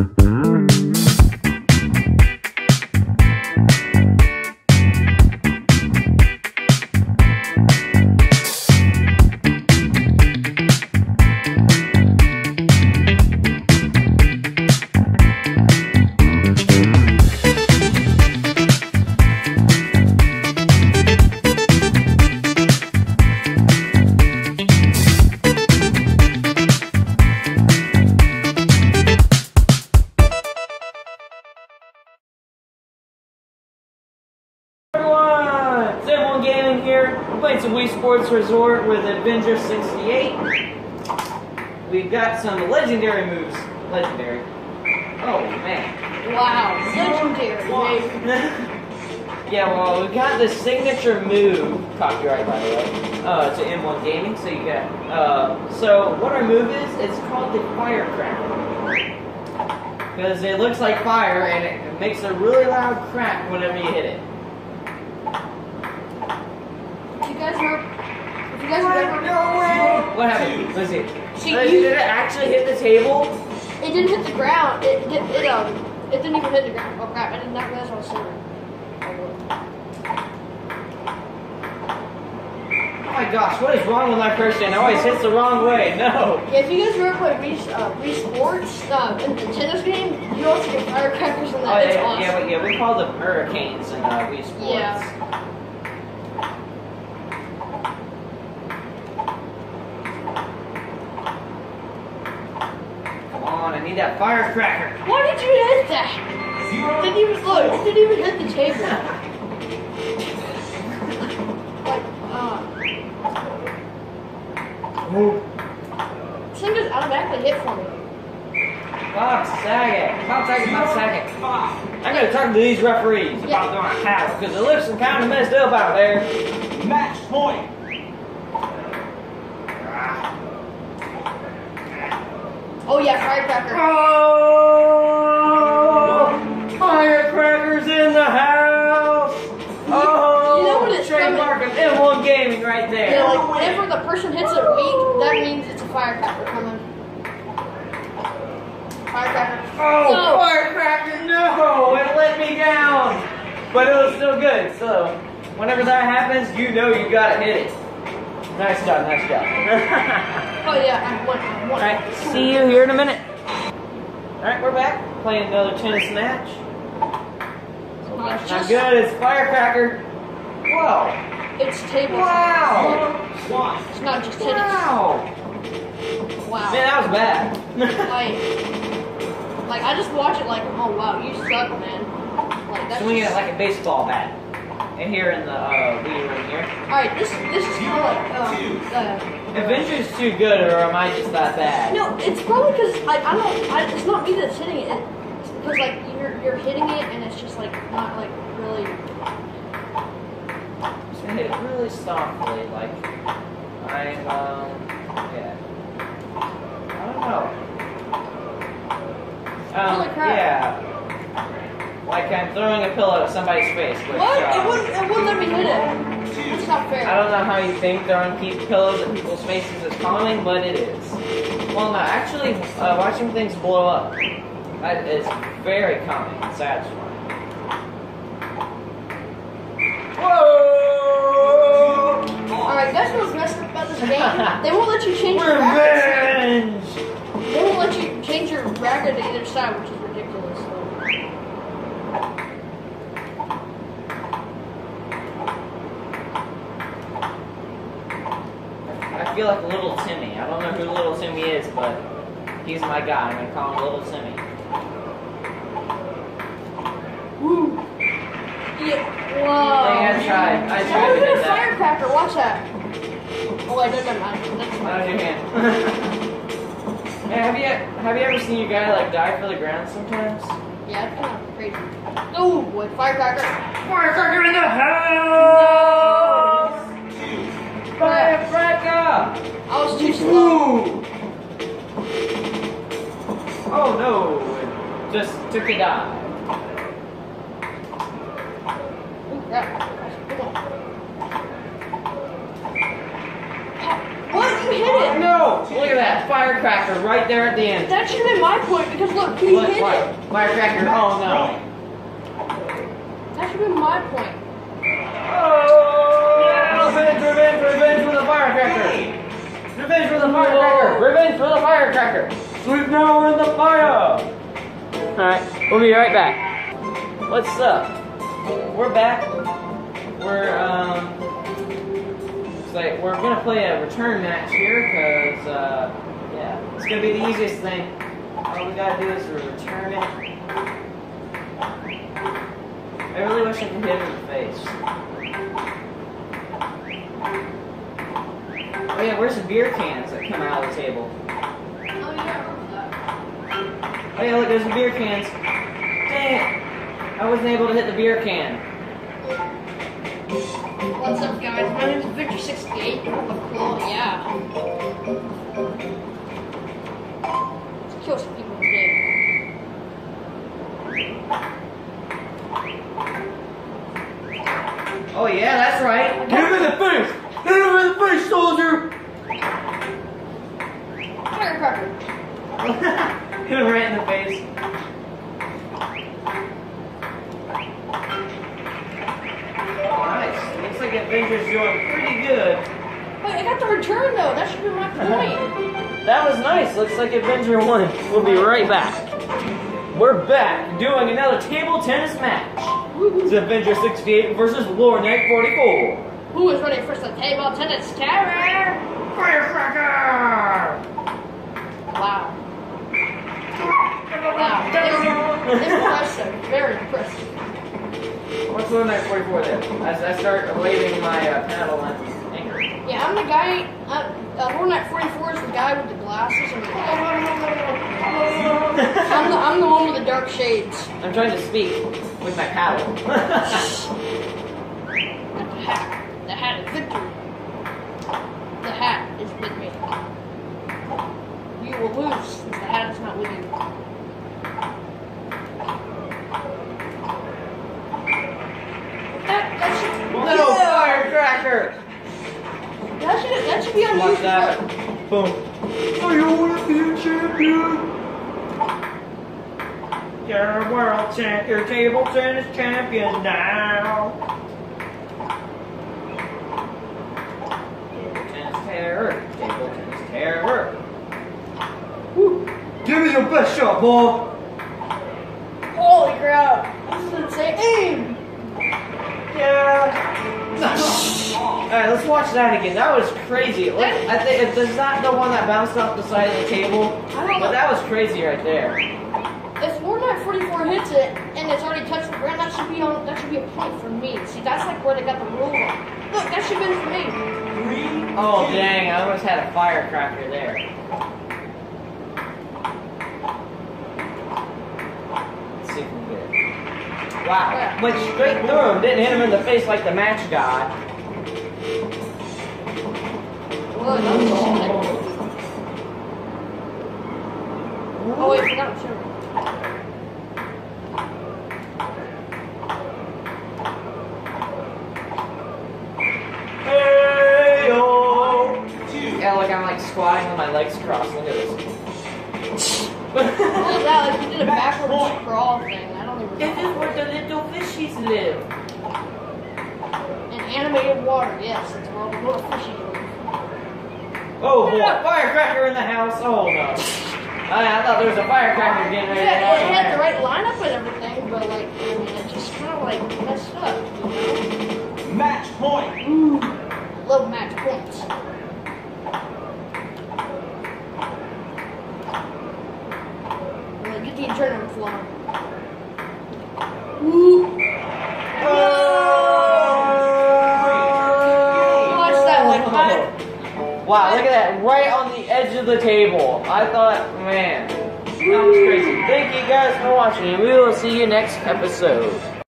Mm-hmm. Sports Resort with Avenger 68. We've got some legendary moves. Legendary. Oh, man. Wow, legendary, yeah, well, we got the signature move, copyright by the way, uh, to M1 Gaming. So you got, uh, so what our move is, it's called the Firecracker. Because it looks like fire and it makes a really loud crack whenever you hit it. If you guys were, if you guys remember, What happened? Let's see. See, Let's- you- did it actually hit the table? it didn't hit the ground. It did, it um, it didn't even hit the ground. Oh crap! I did not realize I was sitting. Oh my gosh, what is wrong with my person? It always hits the wrong way. No. Yeah, if you guys ever play Wii, uh, Wii Sports, uh, in the Nintendo's game, you also get firecrackers in Oh, that. it's yeah, awesome. yeah, we- yeah, we call them hurricanes in uh, Wii Sports. Yeah. Come need that firecracker. Why did you hit that? Didn't even look. It didn't even hit the table. like, uh, this thing just automatically hit for me. Bob Saget. Bob Saget, Bob Saget. I'm gonna talk to these referees Yeah. about doing a half because it looks kind of messed up out there. Match point. Oh yeah, firecracker. Oh! Firecrackers in the house! Oh! You know oh, what it's Trademark of M1 Gaming right there. Yeah, like whenever the person hits it weak, that means it's a firecracker coming. Firecracker. Oh, No. firecracker, no! It let me down! But it was still good, so whenever that happens, you know you gotta hit it. Nice job, nice job. Oh yeah, I won. I won. Alright, see you here in a minute. Alright, we're back. Playing another tennis match. Not good, it's firecracker. Whoa! It's table. Wow! It's not just tennis. Wow! Wow. Man, that was bad. Like, like I just watch it like, oh wow, you suck, man. Like that's. Swinging it just- like a baseball bat. And here in the uh, Wii room here. All right, this this is kind of like um, uh, Adventure's too good, or am I just that bad? no, it's probably because like I don't, I, it's not me that's hitting it. It's because like you're you're hitting it and it's just like not like really. Just gonna hit it really softly, like I'm, um, yeah. I don't know. Um, Holy crap. yeah. Like I'm throwing a pillow at somebody's face. Which, What? It uh, wouldn't it wouldn't let me hit it. That's not fair. I don't know how you think throwing pillows at people's faces is calming, but it is. Well, no, actually, uh, watching things blow up that is very calming and satisfying. Whoa! All right, that's what's messed up about this game. They won't let you change your racket. Revenge! They won't let you change your racket to either side, which is ridiculous. Feel like little Timmy. I don't know who little Timmy is, but he's my guy. I'm gonna call him little Timmy. Woo. Yeah. I Whoa. tried. I tried to have hit that. firecracker. Watch that. Oh wait, no, never mind. How's your hand? Man, have you have you ever seen your guy like die for the ground sometimes? Yeah, it's kind of crazy. Oh boy, firecracker. Firecracker in the house! Firecracker! I was too slow. Oh no! It Just took a dive. Ooh, crap. Come on. What? You hit Oh it. no! Look at that firecracker right there at the end. That should have been my point because look, he hit it. Firecracker! Oh no! That should have been my point. Oh! Revenge! Revenge! Revenge for the firecracker! Revenge for the firecracker! Revenge for the firecracker! Sweet now we're in the fire! Alright, we'll be right back. What's up? We're back. We're, um, looks like we're gonna play a return match here, cause, uh, yeah, it's gonna be the easiest thing. All we gotta do is return it. I really wish I could hit him in the face. Oh yeah, where's the beer cans that come out of the table? Oh yeah. Oh yeah, look, there's the beer cans. Dang it! I wasn't able to hit the beer can. What's up, guys? My name is Victor68 of Claw. Yeah. Let's kill some people today. Oh yeah, that's right. Hit him in the face! Hit him in the face, soldier! Firecracker. Hit him right in the face. Nice. Looks like Adventure's doing pretty good. Wait, I got the return though. That should be my point. That was nice. Looks like Adventure won. We'll be right back. We're back doing another table tennis match. It's Adventure 68 versus Lore Knight 44. Who is ready for some table tennis terror? Firecracker! Wow. Wow. This- Impressive. Very impressive. What's Lore Knight 44 then? As I start waving my uh, paddle anchor. Yeah, I'm the guy. Uh, uh, Night 44 is the guy with the glasses. And the, I'm, the, I'm the one with the dark shades. I'm trying to speak with my paddle. And the hat. The hat is victory. The hat is with me. You will lose since the hat is not with you. That, that should, no, that, firecracker! That should, be on Watch YouTube. that. Boom. Oh, you want to be a champion? You're a world champ. You're table tennis champion now. Table tennis terror. Table tennis terror. Woo. Give me your best shot, boy. Holy crap! This is insane. Yeah. Alright, let's watch that again. That was crazy. Look, I think if is that the one that bounced off the side of the table? I don't But that was crazy right there. If Fortnite 44 hits it and it's already touched the ground, that should be on. That should be a point for me. See, that's like where they got the rule on. Look, that should have been for me. Oh dang, I almost had a firecracker there. Let's see if we can get it. Wow, went straight through him, didn't hit him in the face like the match god. Well, that was sick. Oh wait, I forgot I'm sure. Yeah, look, I'm like squatting with my legs crossed. Look at this. What is that? Like you did a backwards crawl thing. I don't even This is where the little fishies live. In animated water, yes, it's where all the little fishies live. Oh boy, firecracker in the house. Oh no. I, I thought there was a firecracker getting ready to Yeah, well, it had the right lineup and everything, but like, I mean, it just kind of like messed up. Match point. Love match points. Well, get the adrenaline flowing. Woo! Watch that, like, I- Wow, look at that, right on the edge of the table. I thought, man, that was crazy. Thank you guys for watching, and we will see you next episode.